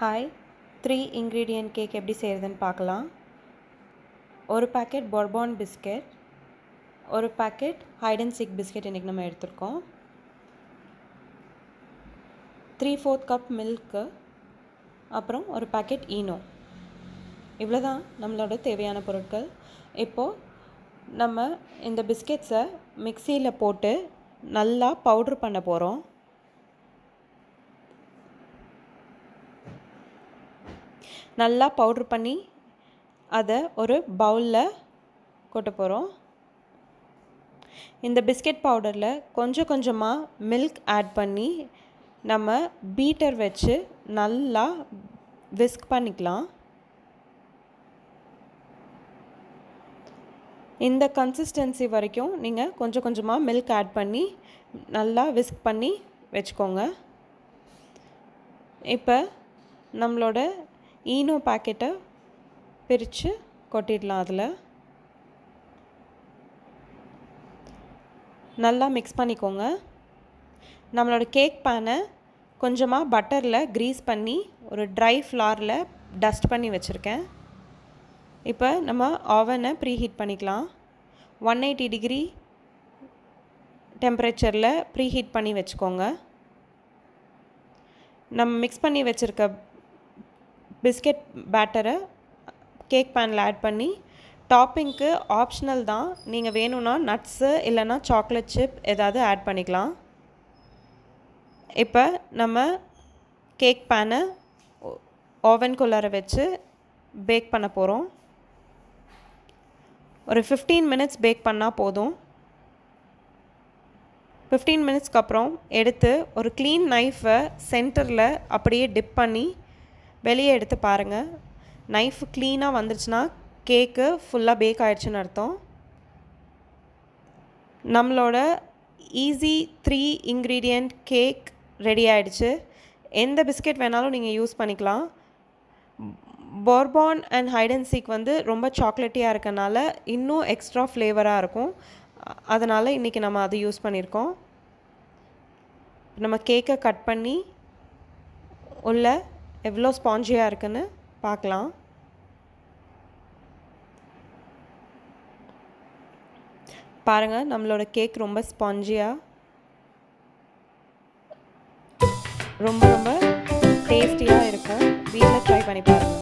Hi three ingredient cake எப்படி செய்கிறதுன்னு பார்க்கலாம். ஒரு பேக்கெட் பொர்பான் பிஸ்கெட் ஒரு packet hide and seek biscuit இன்றைக்கி நம்ம எடுத்துருக்கோம். த்ரீ ஃபோர்த் கப் மில்க்கு அப்புறம் ஒரு பேக்கெட் ஈனோ. இவ்வளோ தான் நம்மளோட தேவையான பொருட்கள். இப்போது நம்ம இந்த பிஸ்கெட்ஸை மிக்சியில் போட்டு நல்லா பவுட்ரு பண்ண போகிறோம் நல்லா பவுட்ரு பண்ணி அதை ஒரு பவுலில் கொட்ட போகிறோம் இந்த பிஸ்கெட் பவுடரில் கொஞ்சம் கொஞ்சமாக மில்க் ஆட் பண்ணி நம்ம பீட்டர் வச்சு நல்லா விஸ்க் பண்ணிக்கலாம். இந்த கன்சிஸ்டன்சி வரைக்கும் நீங்கள் கொஞ்சம் கொஞ்சமாக மில்க் ஆட் பண்ணி நல்லா விஸ்க் பண்ணி வச்சுக்கோங்க. இப்போ நம்மளோட ஈனோ பாக்கெட்டை பிரித்து கொட்டிடலாம் அதில். நல்லா மிக்ஸ் பண்ணிக்கோங்க. நம்மளோட கேக் பேனை கொஞ்சமாக பட்டரில் க்ரீஸ் பண்ணி ஒரு ட்ரை ஃப்ளாரில் டஸ்ட் பண்ணி வச்சுருக்கேன். இப்போ நம்ம ஓவனை ப்ரீ ஹீட் பண்ணிக்கலாம். ஒன் எயிட்டி டிகிரி டெம்பரேச்சரில் ப்ரீ ஹீட் பண்ணி வச்சுக்கோங்க. நம்ம மிக்ஸ் பண்ணி வச்சுருக்க பிஸ்கெட் பேட்டரை கேக் பேனில் ஆட் பண்ணி டாப்பிங்க்கு ஆப்ஷனல் தான். நீங்கள் வேணும்னா நட்ஸு இல்லைன்னா சாக்லேட் சிப் ஏதாவது ஆட் பண்ணிக்கலாம். இப்போ நம்ம கேக் பேனை ஓவன்குள்ளார வச்சு பேக் பண்ண போகிறோம். ஒரு ஃபிஃப்டீன் மினிட்ஸ் பேக் பண்ணால் போதும். ஃபிஃப்டீன் மினிட்ஸ்க்கு அப்புறம் எடுத்து ஒரு க்ளீன் நைஃபை சென்டரில் அப்படியே டிப் பண்ணி வெளியே எடுத்து பாருங்கள் நைஃப் க்ளீனாக வந்துருச்சுன்னா கேக்கு ஃபுல்லாக பேக் ஆகிடுச்சுன்னு அர்த்தம். நம்மளோட easy three ingredient cake ready ஆகிடுச்சு எந்த பிஸ்கெட் வேணாலும் நீங்கள் யூஸ் பண்ணிக்கலாம். Bourbon and hide and seek வந்து ரொம்ப சாக்லேட்டியாக இருக்கனால இன்னும் எக்ஸ்ட்ரா ஃப்ளேவராக இருக்கும். அதனால் இன்றைக்கி நம்ம அதை யூஸ் பண்ணியிருக்கோம் நம்ம கேக்கை கட் பண்ணி உள்ள எவ்வளோ ஸ்பாஞ்சியாக இருக்குன்னு பார்க்கலாம். பாருங்கள் நம்மளோட கேக் ரொம்ப ஸ்பாஞ்சியாக ரொம்ப ரொம்ப டேஸ்டியாக இருக்கும் வீட்டில் ட்ரை பண்ணி பாருங்கள்